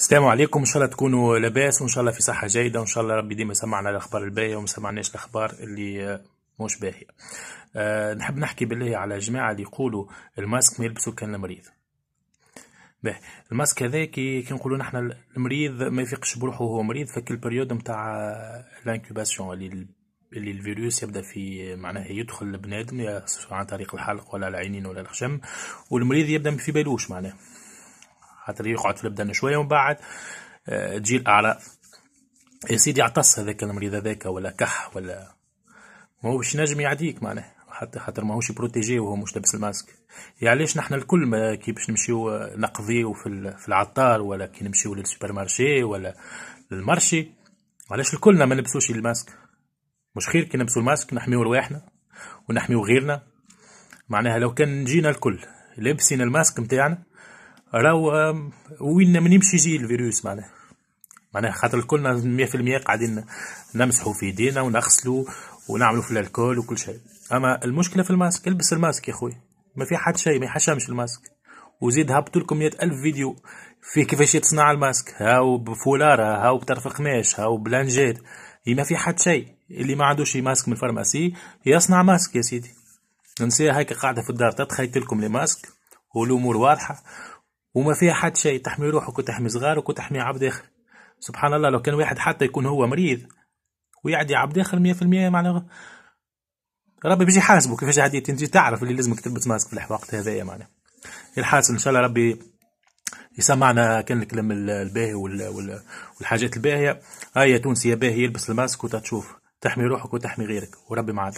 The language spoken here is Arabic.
السلام عليكم. إن شاء الله تكونوا لاباس وإن شاء الله في صحة جيدة وإن شاء الله ربي ديما يسمعنا الأخبار الباهية وما سمعناش الأخبار اللي مش باهية. أه نحب نحكي بالله على جماعة اللي يقولوا الماسك ما يلبسوا كان المريض. باهي. الماسك هذا كي كي نقولوا نحن المريض ما يفيقش بروحه وهو مريض فكل ال période نتاع ال incubation اللي اللي الفيروس يبدأ في معناها يدخل لبنادم عن طريق الحلق ولا العينين ولا الخشم والمريض يبدأ ما في بالوش معناها. خاطر يقعد في البدن شوية ومن بعد آه، تجي الاعراض يا سيدي عطس هذاك المريض هذاك ولا كح ولا ما هو باش نجم يعديك معناه. حتى خاطر ماهوش protégé وهو مش لابس الماسك. يعني علاش نحن الكل ما كي باش نمشيو نقضيو في في العطار ولا كي نمشيو لل supermarché ولا لل marché؟ علاش الكلنا ما نلبسوش الماسك؟ مش خير كي نلبسو الماسك نحميو رواحنا ونحميو غيرنا؟ معناها لو كان جينا الكل لابسين الماسك نتاعنا راهو وين من يمشي يجي الفيروس معناها. معناها خاطر كلنا 100% قاعدين نمسحوا في ايدينا ونغسلوا ونعملوا في ال alcool وكل شيء. أما المشكلة في الماسك البس الماسك يا خويا ما فيها حتى شيء ما يحشمش الماسك. وزيد هبط لكم مئة ألف فيديو في كيفاش يتصنع الماسك. هاو بفولارة هاو بطرف قماش هاو ب lingette ما فيها حتى شيء. اللي ما عندوش ماسك من ال pharmacie يصنع ماسك يا سيدي. نسيها هيك قاعدة في الدار تتخيط لكم les masques والأمور واضحة. وما فيها حتى شيء تحمي روحك وتحمي صغارك وتحمي عبد آخر. سبحان الله لو كان واحد حتى يكون هو مريض ويعدي عبد آخر 100% معناها ربي بيجي يحاسبك كيفاش عديت انت تعرف اللي لازمك تلبس ماسك في الوقت هذايا معناها الحاصل إن شاء الله ربي يسمعنا كان الكلام الباهي والحاجات الباهية. هيا تونسي باهي يلبس الماسك وتشوف تحمي روحك وتحمي غيرك. وربي معاك.